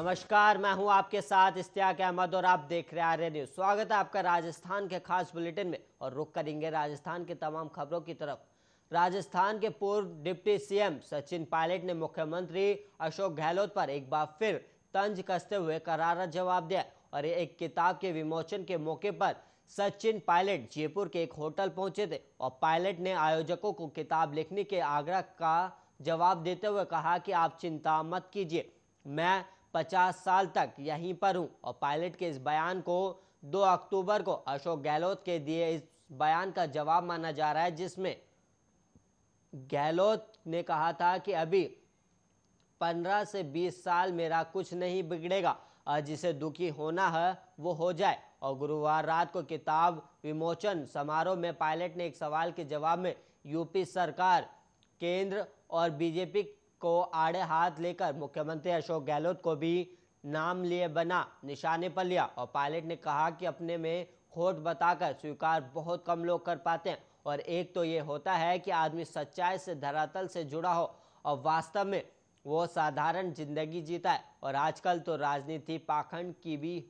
नमस्कार, मैं हूँ आपके साथ इस्तियाक अहमद और आप देख रहे हैं आर्य न्यूज़। स्वागत है आपका राजस्थान के खास बुलेटिन में। और रुक करेंगे राजस्थान की तमाम खबरों की तरफ़। राजस्थान के पूर्व डिप्टी सीएम सचिन पायलट ने मुख्यमंत्री अशोक गहलोत पर एक बार फिर तंज कसते हुए करारा जवाब दिया। और एक किताब के विमोचन के मौके पर सचिन पायलट जयपुर के एक होटल पहुँचे थे। और पायलट ने आयोजकों को किताब लिखने के आग्रह का जवाब देते हुए कहा कि आप चिंता मत कीजिए, मैं पचास साल तक यहीं पर हूँ। और पायलट के इस बयान को 2 अक्टूबर को अशोक गहलोत के दिए इस बयान का जवाब माना जा रहा है, जिसमें गहलोत ने कहा था कि अभी 15 से 20 साल मेरा कुछ नहीं बिगड़ेगा और जिसे दुखी होना है, वो हो जाए। और गुरुवार रात को किताब विमोचन समारोह में पायलट ने एक सवाल के जवाब में, यूपी सरकार, केंद्र और बीजेपी को आड़े हाथ लेकर मुख्यमंत्री अशोक गहलोत को भी नाम लिए बना निशाने पर लिया। और पायलट ने कहा कि अपने में खोट बताकर स्वीकार बहुत कम लोग कर पाते हैं। और एक तो ये होता है कि आदमी सच्चाई से धरातल से जुड़ा हो और वास्तव में वो साधारण ज़िंदगी जीता है। और आजकल तो राजनीति पाखंड की भी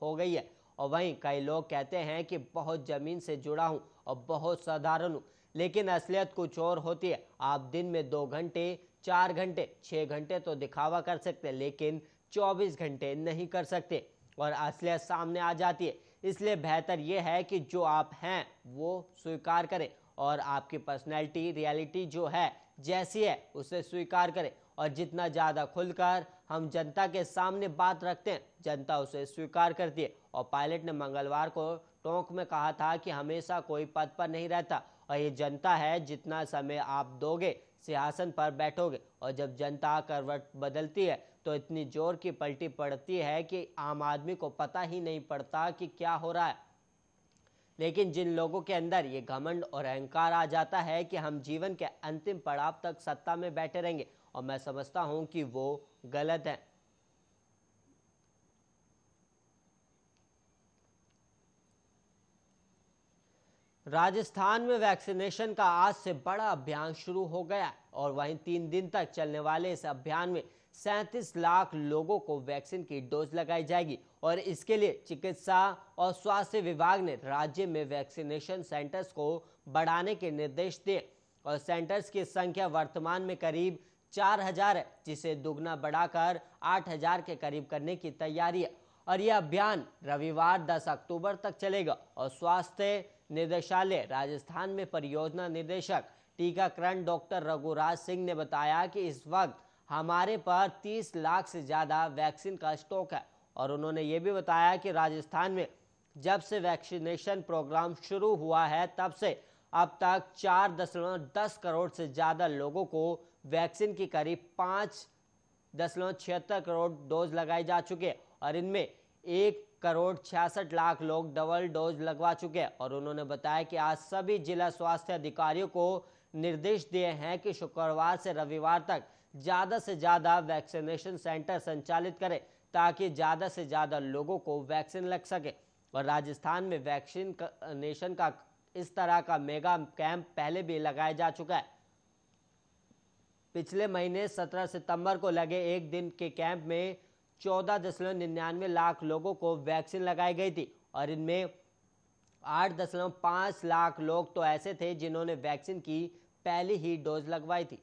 हो गई है। और वहीं कई लोग कहते हैं कि बहुत ज़मीन से जुड़ा हूँ और बहुत साधारण हूँ। लेकिन असलियत कुछ और होती है। आप दिन में दो घंटे चार घंटे छः घंटे तो दिखावा कर सकते लेकिन चौबीस घंटे नहीं कर सकते। और असलियत सामने आ जाती है। इसलिए बेहतर यह है कि जो आप हैं, वो स्वीकार करें और आपकी पर्सनैलिटी, रियलिटी जो है, जैसी है, उसे स्वीकार करें। और जितना ज़्यादा खुलकर हम जनता के सामने बात रखते हैं, जनता उसे स्वीकार करती है। और पायलट ने मंगलवार को टोंक में कहा था कि हमेशा कोई पद पर नहीं रहता। और ये जनता है, जितना समय आप दोगे सिंहासन पर बैठोगे और जब जनता करवट बदलती है तो इतनी ज़ोर की पलटी पड़ती है कि आम आदमी को पता ही नहीं पड़ता कि क्या हो रहा है। लेकिन जिन लोगों के अंदर ये घमंड और अहंकार आ जाता है कि हम जीवन के अंतिम पड़ाव तक सत्ता में बैठे रहेंगे, और मैं समझता हूँ कि वो गलत है। राजस्थान में वैक्सीनेशन का आज से बड़ा अभियान शुरू हो गया और वहीं तीन दिन तक चलने वाले इस अभियान में सैंतीस लाख लोगों को वैक्सीन की डोज लगाई जाएगी और इसके लिए चिकित्सा और स्वास्थ्य विभाग ने राज्य में वैक्सीनेशन सेंटर्स को बढ़ाने के निर्देश दिए और सेंटर्स की संख्या वर्तमान में करीब चार हज़ार है, जिसे दुगना बढ़ाकर आठ हज़ार के करीब करने की तैयारी है। और यह अभियान रविवार 10 अक्टूबर तक चलेगा और स्वास्थ्य निदेशालय, राजस्थान में परियोजना निदेशक, टीकाकरण डॉक्टर रघुराज सिंह ने बताया कि इस वक्त हमारे पर 30 लाख से ज़्यादा वैक्सीन का स्टॉक है और उन्होंने ये भी बताया कि राजस्थान में जब से वैक्सीनेशन प्रोग्राम शुरू हुआ है, तब से अब तक चार दशमलव दस करोड़ से ज़्यादा लोगों को वैक्सीन की करीब पाँच दशमलव छिहत्तर करोड़ डोज लगाई जा चुके और इनमें एक करोड़ छियासठ लाख लोग डबल डोज लगवा चुके हैं और उन्होंने बताया कि आज सभी जिला स्वास्थ्य अधिकारियों को निर्देश दिए हैं कि शुक्रवार से रविवार तक ज़्यादा से ज़्यादा वैक्सीनेशन सेंटर संचालित करें ताकि ज़्यादा से ज़्यादा लोगों को वैक्सीन लग सके। और राजस्थान में वैक्सीन नेशन का इस तरह का मेगा कैंप पहले भी लगाया जा चुका है। पिछले महीने 17 सितंबर को लगे एक दिन के कैंप में चौदह दशमलव निन्यानवे लाख लोगों को वैक्सीन लगाई गई थी और इनमें आठ दशमलव पाँच लाख लोग तो ऐसे थे जिन्होंने वैक्सीन की पहली ही डोज लगवाई थी।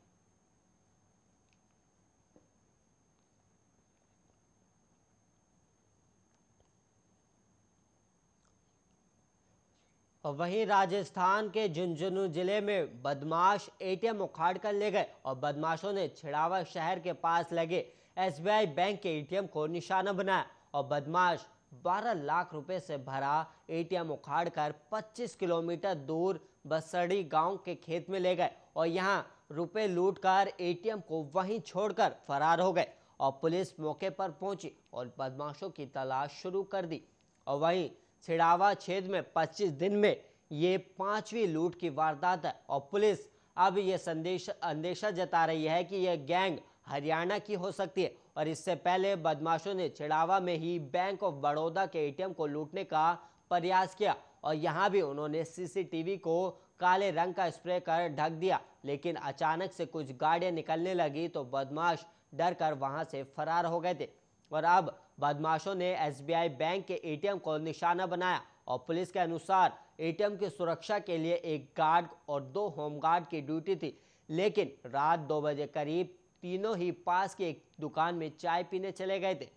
वहीं राजस्थान के झुंझुनू ज़िले में बदमाश एटीएम उखाड़ कर ले गए और बदमाशों ने छिड़ावा शहर के पास लगे। एसबीआई बैंक के एटीएम को निशाना बनाया और बदमाश 12 लाख रुपए से भरा एटीएम उखाड़ कर 25 किलोमीटर दूर बसड़ी गाँव के खेत में ले गए और यहाँ रुपए लूटकर एटीएम को वहीं छोड़कर फरार हो गए और पुलिस मौके पर पहुँची और बदमाशों की तलाश शुरू कर दी। और वहीं छिड़ावा क्षेत्र में 25 दिन में ये पांचवी लूट की वारदात है और पुलिस अब ये संदेश अंदेशा जता रही है कि यह गैंग हरियाणा की हो सकती है। और इससे पहले बदमाशों ने चिड़ावा में ही बैंक ऑफ़ बड़ौदा के एटीएम को लूटने का प्रयास किया और यहाँ भी उन्होंने सीसीटीवी को काले रंग का स्प्रे कर ढक दिया। लेकिन अचानक से कुछ गाड़ियाँ निकलने लगी तो बदमाश डर कर वहाँ से फरार हो गए थे। और अब बदमाशों ने एसबीआई बैंक के एटीएम को निशाना बनाया और पुलिस के अनुसार एटीएम की सुरक्षा के लिए एक गार्ड और दो होमगार्ड की ड्यूटी थी। लेकिन रात दो बजे करीब तीनों ही पास की एक दुकान में चाय पीने चले गए थे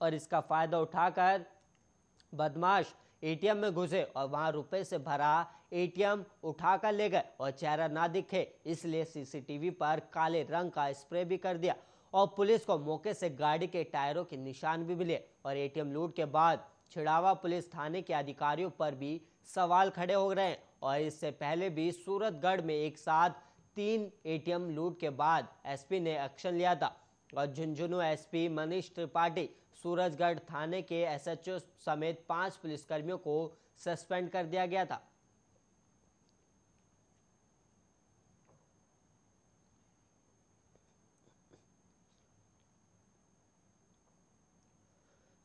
और इसका फ़ायदा उठाकर बदमाश एटीएम में घुसे और वहाँ रुपए से भरा एटीएम उठाकर ले गए और चेहरा ना दिखे, इसलिए सीसीटीवी पर काले रंग का स्प्रे भी कर दिया और पुलिस को मौके से गाड़ी के टायरों के निशान भी मिले और एटीएम लूट के बाद छिड़ावा पुलिस थाने के अधिकारियों पर भी सवाल खड़े हो रहे हैं और इससे पहले भी सूरतगढ़ में एक साथ तीन एटीएम लूट के बाद एसपी ने एक्शन लिया था। और झुंझुनू एसपी मनीष त्रिपाठी सूरजगढ़ थाने के एसएचओ समेत पाँच पुलिसकर्मियों को सस्पेंड कर दिया गया था।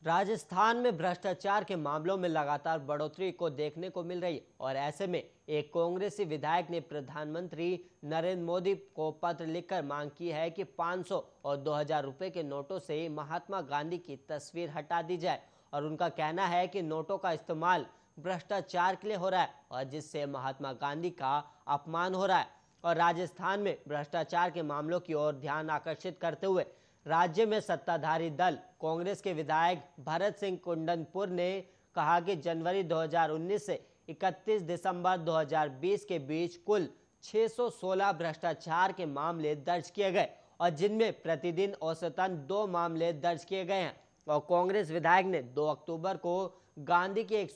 राजस्थान में भ्रष्टाचार के मामलों में लगातार बढ़ोतरी को देखने को मिल रही है और ऐसे में एक कांग्रेसी विधायक ने प्रधानमंत्री नरेंद्र मोदी को पत्र लिखकर मांग की है कि 500 और 2000 रुपए के नोटों से महात्मा गांधी की तस्वीर हटा दी जाए और उनका कहना है कि नोटों का इस्तेमाल भ्रष्टाचार के लिए हो रहा है और जिससे महात्मा गांधी का अपमान हो रहा है। और राजस्थान में भ्रष्टाचार के मामलों की ओर ध्यान आकर्षित करते हुए राज्य में सत्ताधारी दल कांग्रेस के विधायक भरत सिंह कुंडनपुर ने कहा कि जनवरी 2019 से 31 दिसंबर 2020 के बीच कुल 616 भ्रष्टाचार के मामले दर्ज किए गए और जिनमें प्रतिदिन औसतन दो मामले दर्ज किए गए हैं और कांग्रेस विधायक ने 2 अक्टूबर को गांधी की एक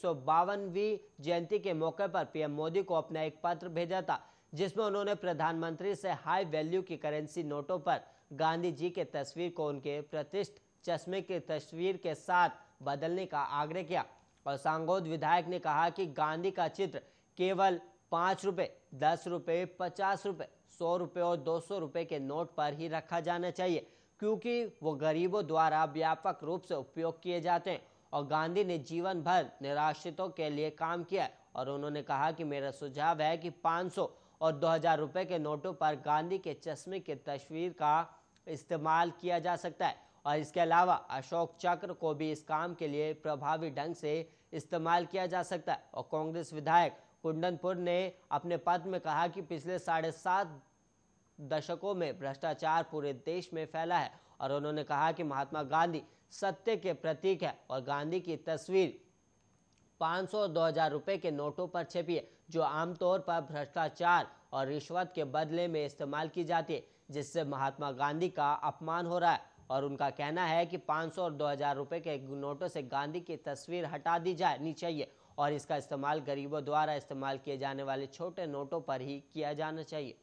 जयंती के मौके पर पीएम मोदी को अपना एक पत्र भेजा था। जिसमें उन्होंने प्रधानमंत्री से हाई वैल्यू की करेंसी नोटों पर गांधी जी के तस्वीर को उनके प्रतिष्ठ चश्मे की तस्वीर के साथ बदलने का आग्रह किया। और सांगोद विधायक ने कहा कि गांधी का चित्र केवल पाँच रुपए दस रुपए पचास रुपए सौ रुपए और दो सौ रुपए के नोट पर ही रखा जाना चाहिए, क्योंकि वो गरीबों द्वारा व्यापक रूप से उपयोग किए जाते हैं। और गांधी ने जीवन भर निराश्रितों के लिए काम किया और उन्होंने कहा कि मेरा सुझाव है कि 500 और 2000 रुपए के नोटों पर गांधी के चश्मे की तस्वीर का इस्तेमाल किया जा सकता है। और इसके अलावा अशोक चक्र को भी इस काम के लिए प्रभावी ढंग से इस्तेमाल किया जा सकता है। और कांग्रेस विधायक कुंडनपुर ने अपने पत्र में कहा कि पिछले साढ़े सात दशकों में भ्रष्टाचार पूरे देश में फैला है और उन्होंने कहा कि महात्मा गांधी सत्य के प्रतीक है और गांधी की तस्वीर 500 और 2000 रुपए के नोटों पर छपी है, जो आमतौर पर भ्रष्टाचार और रिश्वत के बदले में इस्तेमाल की जाती है, जिससे महात्मा गांधी का अपमान हो रहा है। और उनका कहना है कि 500 और 2000 रुपए के नोटों से गांधी की तस्वीर हटा दी जानी चाहिए और इसका इस्तेमाल गरीबों द्वारा इस्तेमाल किए जाने वाले छोटे नोटों पर ही किया जाना चाहिए।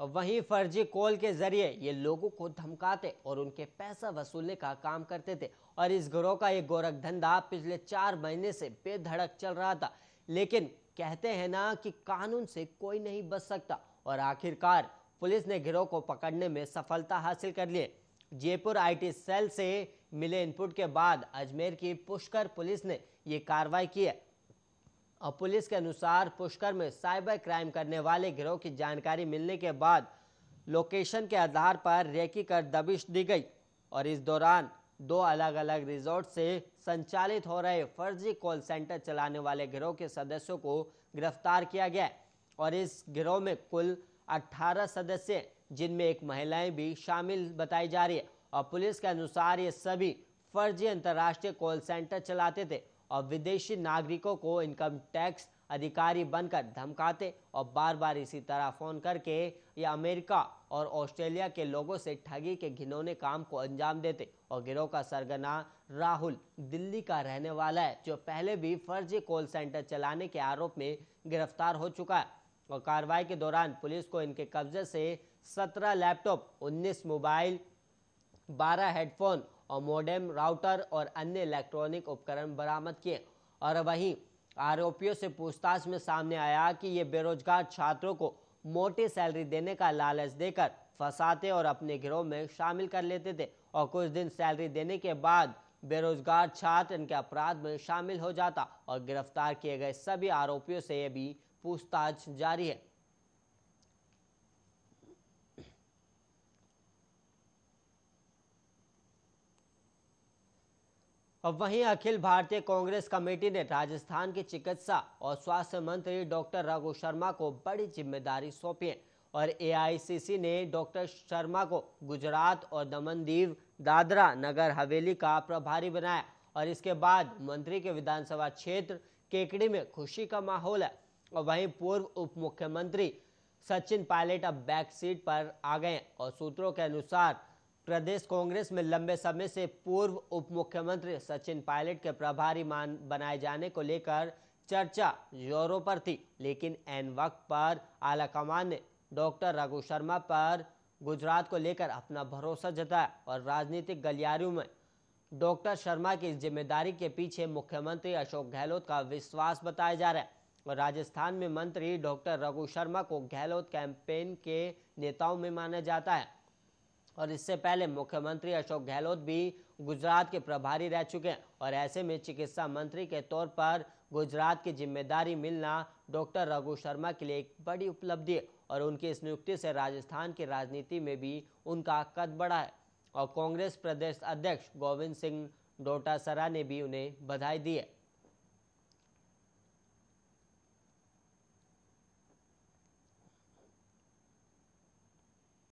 वहीं फर्जी कॉल के ज़रिए ये लोगों को धमकाते और उनके पैसा वसूलने का काम करते थे। और इस गिरोह का ये गोरख धंधा पिछले चार महीने से बेधड़क चल रहा था। लेकिन कहते हैं ना कि कानून से कोई नहीं बच सकता और आखिरकार पुलिस ने गिरोह को पकड़ने में सफलता हासिल कर ली। जयपुर आईटी सेल से मिले इनपुट के बाद अजमेर की पुष्कर पुलिस ने ये कार्रवाई की है। और पुलिस के अनुसार पुष्कर में साइबर क्राइम करने वाले गिरोह की जानकारी मिलने के बाद लोकेशन के आधार पर रेकी कर दबिश दी गई और इस दौरान दो अलग अलग रिजोर्ट से संचालित हो रहे फर्जी कॉल सेंटर चलाने वाले गिरोह के सदस्यों को गिरफ़्तार किया गया और इस गिरोह में कुल 18 सदस्य, जिनमें एक महिलाएँ भी शामिल बताई जा रही है। और पुलिस के अनुसार ये सभी फर्जी अंतर्राष्ट्रीय कॉल सेंटर चलाते थे। और विदेशी नागरिकों को इनकम टैक्स अधिकारी बनकर धमकाते और बार बार इसी तरह फ़ोन करके या अमेरिका और ऑस्ट्रेलिया के लोगों से ठगी के घिनौने काम को अंजाम देते और गिरोह का सरगना राहुल दिल्ली का रहने वाला है, जो पहले भी फर्जी कॉल सेंटर चलाने के आरोप में गिरफ़्तार हो चुका है और कार्रवाई के दौरान पुलिस को इनके कब्जे से 17 लैपटॉप 19 मोबाइल 12 हेडफोन और मोडेम राउटर और अन्य इलेक्ट्रॉनिक उपकरण बरामद किए। और वहीं आरोपियों से पूछताछ में सामने आया कि ये बेरोजगार छात्रों को मोटी सैलरी देने का लालच देकर फंसाते और अपने गिरोह में शामिल कर लेते थे और कुछ दिन सैलरी देने के बाद बेरोजगार छात्र इनके अपराध में शामिल हो जाता और गिरफ़्तार किए गए सभी आरोपियों से ये भी पूछताछ जारी है। और वहीं अखिल भारतीय कांग्रेस कमेटी ने राजस्थान के चिकित्सा और स्वास्थ्य मंत्री डॉक्टर रघु शर्मा को बड़ी ज़िम्मेदारी सौंपी है और एआईसीसी ने डॉक्टर शर्मा को गुजरात और दमन दीव दादरा नगर हवेली का प्रभारी बनाया और इसके बाद मंत्री के विधानसभा क्षेत्र केकड़ी में खुशी का माहौल है। और वहीं पूर्व उप मुख्यमंत्री सचिन पायलट अब बैक सीट पर आ गए और सूत्रों के अनुसार प्रदेश कांग्रेस में लंबे समय से पूर्व उप मुख्यमंत्री सचिन पायलट के प्रभारी मान बनाए जाने को लेकर चर्चा जोरों पर थी, लेकिन एन वक्त पर आलाकमान ने डॉक्टर रघु शर्मा पर गुजरात को लेकर अपना भरोसा जताया और राजनीतिक गलियारियों में डॉक्टर शर्मा की ज़िम्मेदारी के पीछे मुख्यमंत्री अशोक गहलोत का विश्वास बताया जा रहा है। और राजस्थान में मंत्री डॉक्टर रघु शर्मा को गहलोत कैंपेन के नेताओं में माना जाता है। और इससे पहले मुख्यमंत्री अशोक गहलोत भी गुजरात के प्रभारी रह चुके हैं। और ऐसे में चिकित्सा मंत्री के तौर पर गुजरात की ज़िम्मेदारी मिलना डॉक्टर रघु शर्मा के लिए एक बड़ी उपलब्धि है और उनकी इस नियुक्ति से राजस्थान की राजनीति में भी उनका कद बढ़ा है। और कांग्रेस प्रदेश अध्यक्ष गोविंद सिंह डोटासरा ने भी उन्हें बधाई दी है।